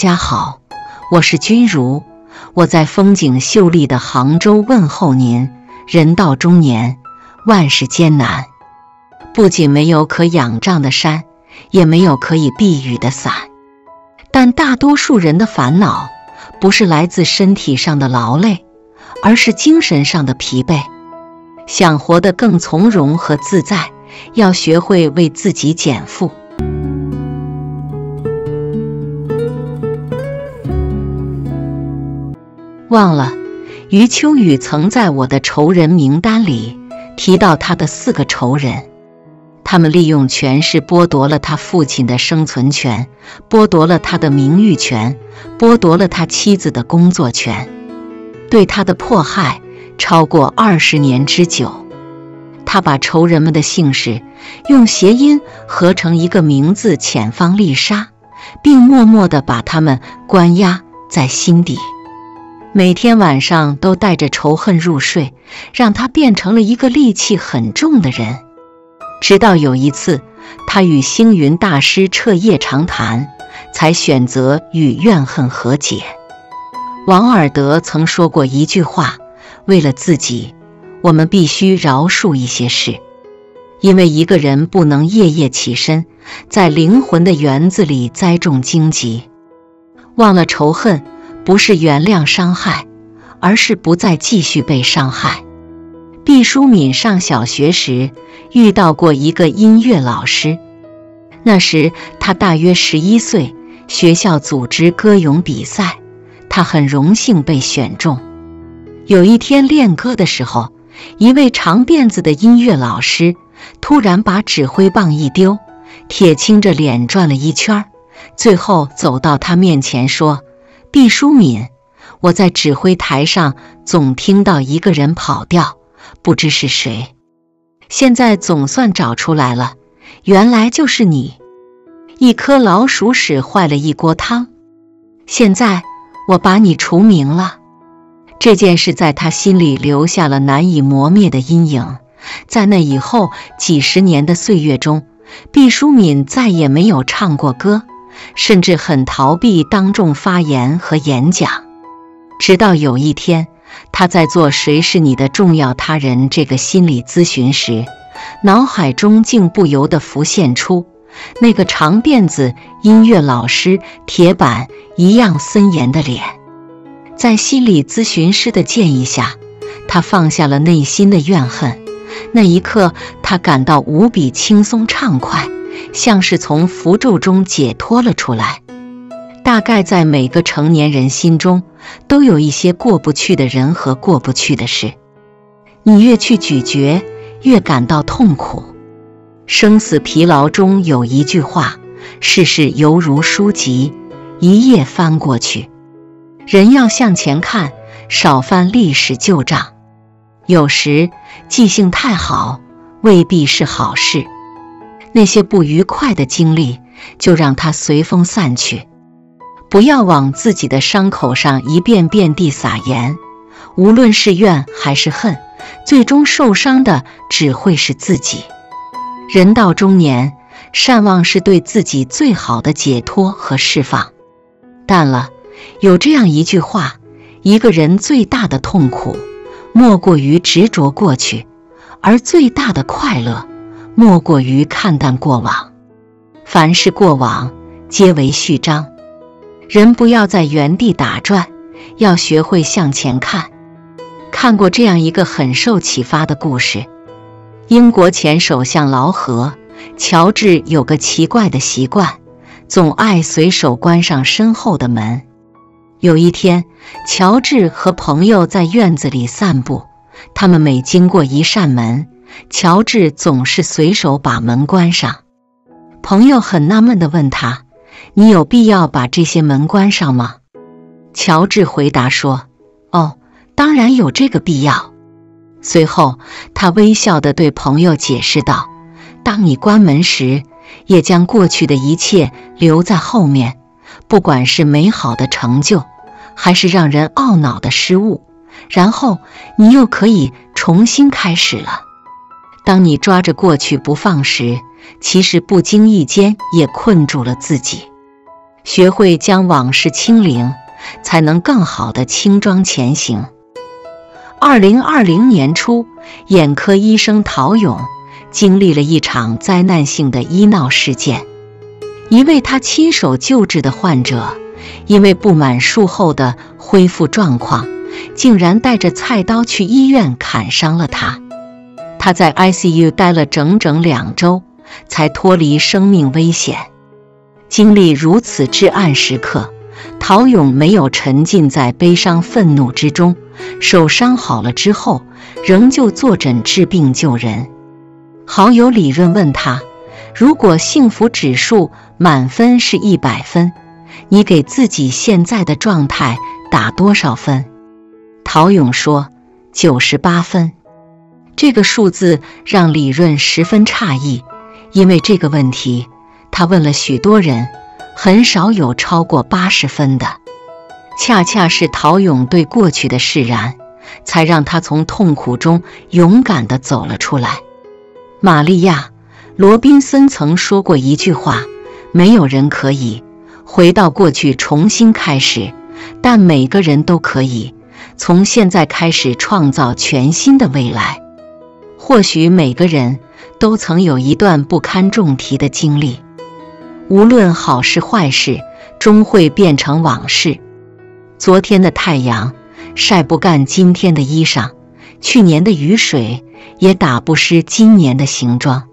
大家好，我是君如，我在风景秀丽的杭州问候您。人到中年，万事艰难，不仅没有可仰仗的山，也没有可以避雨的伞。但大多数人的烦恼，不是来自身体上的劳累，而是精神上的疲惫。想活得更从容和自在，要学会为自己减负。忘了，余秋雨曾在我的仇人名单里提到他的四个仇人，他们利用权势剥夺了他父亲的生存权，剥夺了他的名誉权，剥夺了他妻子的工作权，对他的迫害超过二十年之久。他把仇人们的姓氏用谐音合成一个名字“遣方丽莎”，并默默地把他们关押在心底。每天晚上都带着仇恨入睡，让他变成了一个戾气很重的人。直到有一次，他与星云大师彻夜长谈，才选择与怨恨和解。王尔德曾说过一句话：“为了自己，我们必须饶恕一些事，因为一个人不能夜夜起身，在灵魂的园子里栽种荆棘。忘了仇恨。”不是原谅伤害，而是不再继续被伤害。毕淑敏上小学时遇到过一个音乐老师，那时他大约十一岁，学校组织歌咏比赛，他很荣幸被选中。有一天练歌的时候，一位长辫子的音乐老师突然把指挥棒一丢，铁青着脸转了一圈，最后走到他面前说。毕淑敏，我在指挥台上总听到一个人跑调，不知是谁。现在总算找出来了，原来就是你。一颗老鼠屎坏了一锅汤。现在我把你除名了。这件事在他心里留下了难以磨灭的阴影。在那以后几十年的岁月中，毕淑敏再也没有唱过歌。甚至很逃避当众发言和演讲，直到有一天，他在做《谁是你的重要他人》这个心理咨询时，脑海中竟不由得浮现出那个长辫子音乐老师铁板一样森严的脸。在心理咨询师的建议下，他放下了内心的怨恨。那一刻，他感到无比轻松畅快。像是从符咒中解脱了出来。大概在每个成年人心中，都有一些过不去的人和过不去的事。你越去咀嚼，越感到痛苦。生死疲劳中有一句话：“世事犹如书籍，一页翻过去。”人要向前看，少翻历史旧账。有时记性太好，未必是好事。那些不愉快的经历，就让它随风散去。不要往自己的伤口上一遍遍地撒盐。无论是怨还是恨，最终受伤的只会是自己。人到中年，善忘是对自己最好的解脱和释放。淡了，有这样一句话：一个人最大的痛苦，莫过于执着过去；而最大的快乐。莫过于看淡过往，凡是过往，皆为序章。人不要在原地打转，要学会向前看。看过这样一个很受启发的故事：英国前首相劳合乔治有个奇怪的习惯，总爱随手关上身后的门。有一天，乔治和朋友在院子里散步，他们每经过一扇门。乔治总是随手把门关上，朋友很纳闷地问他：“你有必要把这些门关上吗？”乔治回答说：“哦，当然有这个必要。”随后，他微笑地对朋友解释道：“当你关门时，也将过去的一切留在后面，不管是美好的成就，还是让人懊恼的失误，然后你又可以重新开始了。”当你抓着过去不放时，其实不经意间也困住了自己。学会将往事清零，才能更好的轻装前行。二零二零年初，眼科医生陶勇经历了一场灾难性的医闹事件。一位他亲手救治的患者，因为不满术后的恢复状况，竟然带着菜刀去医院砍伤了他。他在 ICU 待了整整两周，才脱离生命危险。经历如此至暗时刻，陶勇没有沉浸在悲伤愤怒之中。手伤好了之后，仍旧坐诊治病救人。好友李润问他：“如果幸福指数满分是一百分，你给自己现在的状态打多少分？”陶勇说：“九十八分。”这个数字让李润十分诧异，因为这个问题。他问了许多人，很少有超过八十分的。恰恰是陶勇对过去的释然，才让他从痛苦中勇敢地走了出来。玛利亚·罗宾森曾说过一句话：“没有人可以回到过去重新开始，但每个人都可以从现在开始创造全新的未来。”或许每个人都曾有一段不堪重提的经历。无论好事坏事，终会变成往事。昨天的太阳晒不干今天的衣裳，去年的雨水也打不湿今年的行装。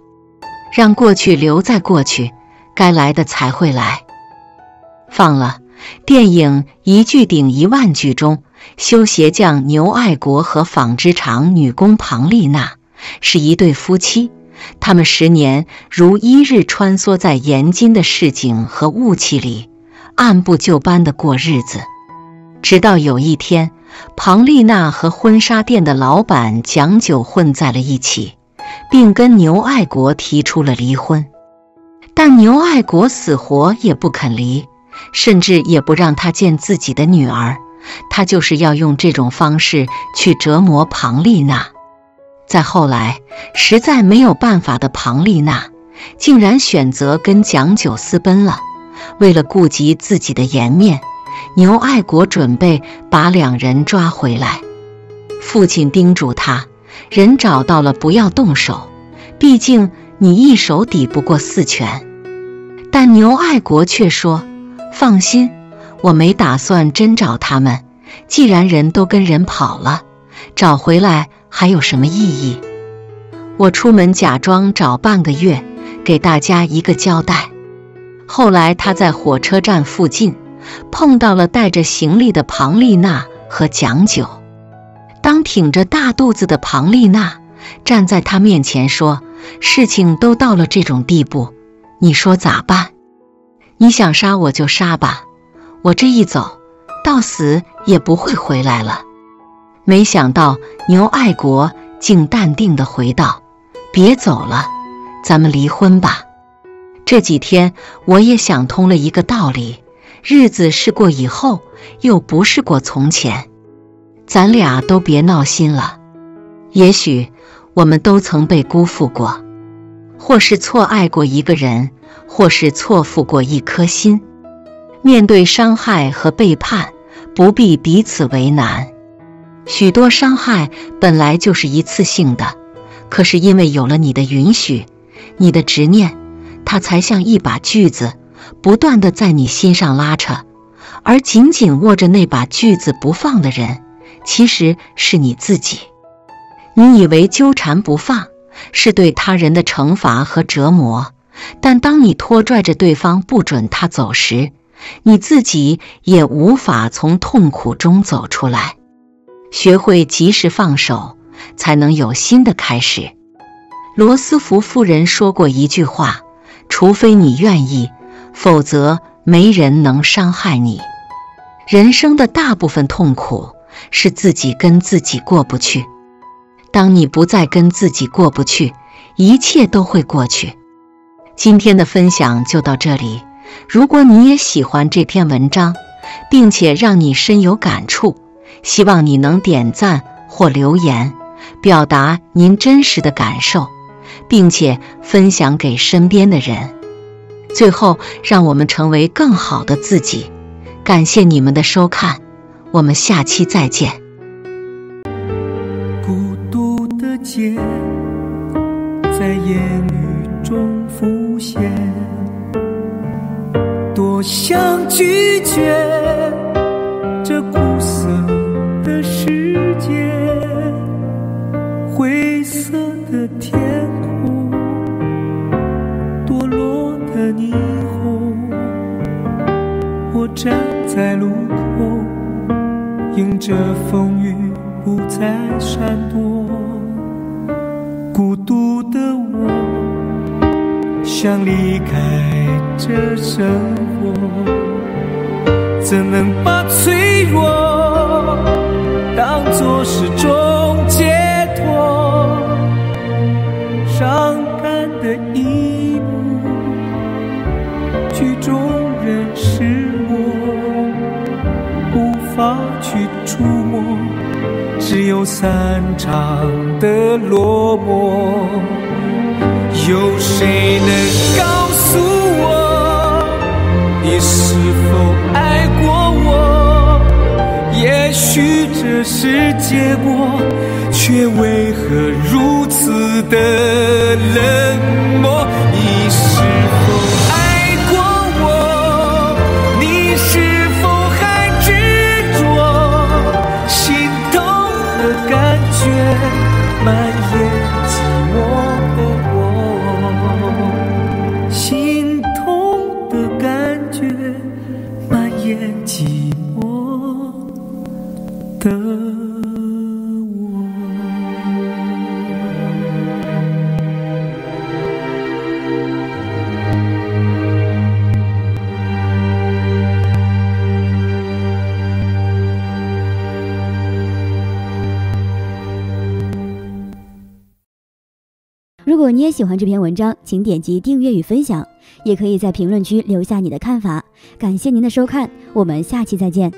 让过去留在过去，该来的才会来。放了电影《一句顶一万句》中，修鞋匠牛爱国和纺织厂女工庞丽娜是一对夫妻。他们十年如一日穿梭在严峻的市井和雾气里，按部就班的过日子。直到有一天，庞丽娜和婚纱店的老板蒋九混在了一起，并跟牛爱国提出了离婚。但牛爱国死活也不肯离，甚至也不让他见自己的女儿。他就是要用这种方式去折磨庞丽娜。再后来，实在没有办法的庞丽娜，竟然选择跟蒋九私奔了。为了顾及自己的颜面，牛爱国准备把两人抓回来。父亲叮嘱他：人找到了，不要动手，毕竟你一手抵不过四拳。但牛爱国却说：放心，我没打算真找他们。既然人都跟人跑了，找回来。还有什么意义？我出门假装找半个月，给大家一个交代。后来他在火车站附近碰到了带着行李的庞丽娜和蒋九。当挺着大肚子的庞丽娜站在他面前说：“事情都到了这种地步，你说咋办？你想杀我就杀吧，我这一走到死也不会回来了。”没想到牛爱国竟淡定地回道：“别走了，咱们离婚吧。这几天我也想通了一个道理，日子是过以后，又不是过从前。咱俩都别闹心了。也许我们都曾被辜负过，或是错爱过一个人，或是错付过一颗心。面对伤害和背叛，不必彼此为难。”许多伤害本来就是一次性的，可是因为有了你的允许，你的执念，它才像一把锯子，不断的在你心上拉扯。而紧紧握着那把锯子不放的人，其实是你自己。你以为纠缠不放是对他人的惩罚和折磨，但当你拖拽着对方不准他走时，你自己也无法从痛苦中走出来。学会及时放手，才能有新的开始。罗斯福夫人说过一句话：“除非你愿意，否则没人能伤害你。”人生的大部分痛苦是自己跟自己过不去。当你不再跟自己过不去，一切都会过去。今天的分享就到这里。如果你也喜欢这篇文章，并且让你深有感触。希望你能点赞或留言，表达您真实的感受，并且分享给身边的人。最后，让我们成为更好的自己。感谢你们的收看，我们下期再见。孤独的街，在烟雨中浮现，多想拒绝天空，堕落的。霓虹，我站在路口，迎着风雨不再闪躲。孤独的我，想离开这生活，怎能把脆弱当作是种有散场的落寞。有谁能告诉我，你是否爱过我？也许这是结果，却为何如此的冷漠？喜欢这篇文章，请点击订阅与分享，也可以在评论区留下你的看法。感谢您的收看，我们下期再见。